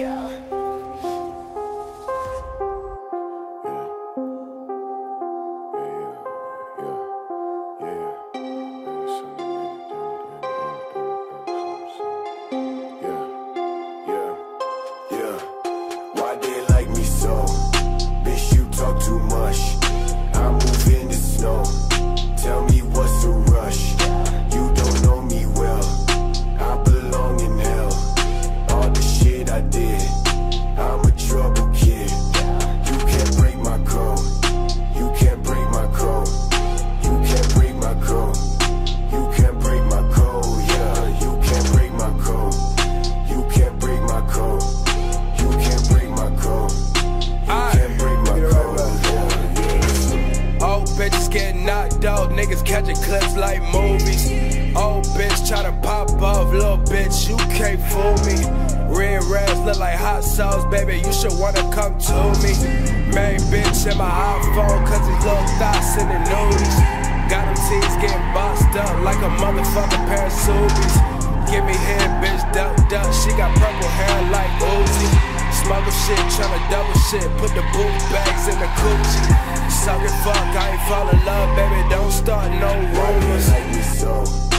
Yeah. Get knocked out, niggas catching clips like movies. Old bitch try to pop off, little bitch, you can't fool me. Red rags look like hot sauce, baby, you should wanna come to me. Main bitch in my iPhone, cause his little thoughts in the nudies. Got them teeth getting boxed up like a motherfucking pair of Subies. Give me head, bitch, duck, duck. She got purple hair like Uzi. Smuggle shit, tryna double shit. Put the boot bags in the coochie. Suck it, fuck, fall in love, baby. Don't start no rumors.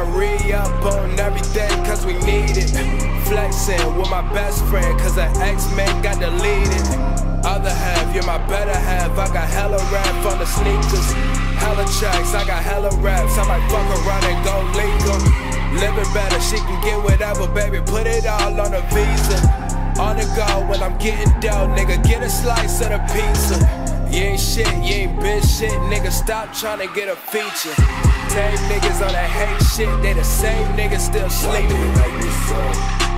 T up, tryna re up on everything, cause we need it. Flexing with my best friend, cause her ex man got deleted. Other half, you're my better half. I got hella rap on the sneakers. Hella tracks, I got hella raps. I might fuck around and go legal. Living better, she can get whatever, baby. Put it all on a visa. On the go when I'm getting dough, nigga. Get a slice of the pizza. You ain't shit, you ain't been shit, nigga. Stop trying to get a feature. Same niggas on that hate shit, they the same niggas still sleeping.